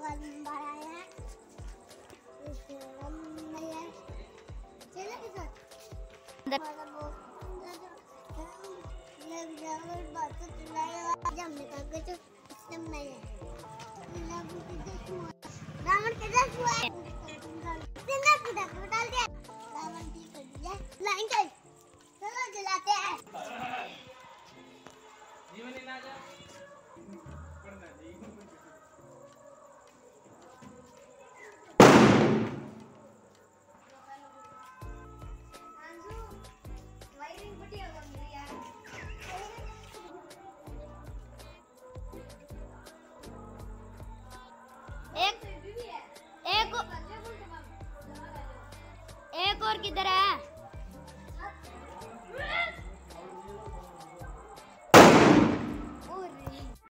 का नंबर आया है रावण के दस हुआ है सिंगर की धक्का डाल दिया रावण की कर दिया लाइन कर चलो जलाते हैं। जीवन इनाजा किधर है?